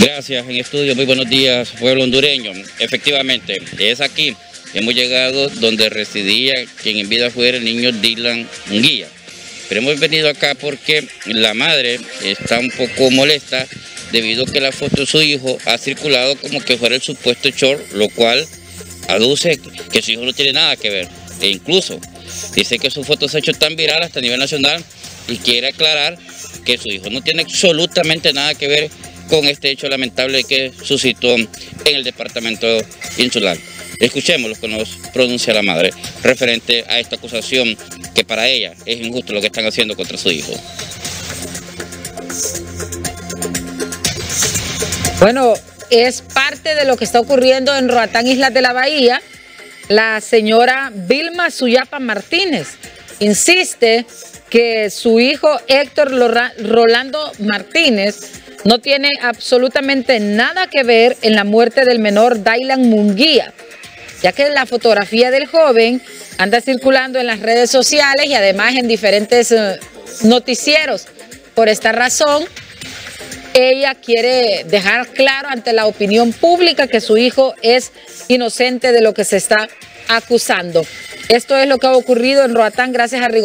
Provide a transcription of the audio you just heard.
Gracias, en estudio, muy buenos días, pueblo hondureño. Efectivamente, es aquí, hemos llegado donde residía quien en vida fuera el niño Dylan Guía. Pero hemos venido acá porque la madre está un poco molesta debido a que la foto de su hijo ha circulado como que fuera el supuesto chor, lo cual aduce que su hijo no tiene nada que ver. E incluso dice que su foto se ha hecho tan viral hasta a nivel nacional y quiere aclarar que su hijo no tiene absolutamente nada que ver con este hecho lamentable que suscitó en el departamento insular. Escuchemos lo que nos pronuncia la madre referente a esta acusación que para ella es injusto lo que están haciendo contra su hijo. Bueno, es parte de lo que está ocurriendo en Roatán, Islas de la Bahía. La señora Vilma Suyapa Martínez insiste que su hijo Héctor Rolando Martínez no tiene absolutamente nada que ver en la muerte del menor Dailan Munguía, ya que la fotografía del joven anda circulando en las redes sociales y además en diferentes eh, noticieros. Por esta razón, ella quiere dejar claro ante la opinión pública que su hijo es inocente de lo que se está acusando. Esto es lo que ha ocurrido en Roatán gracias a Rigor.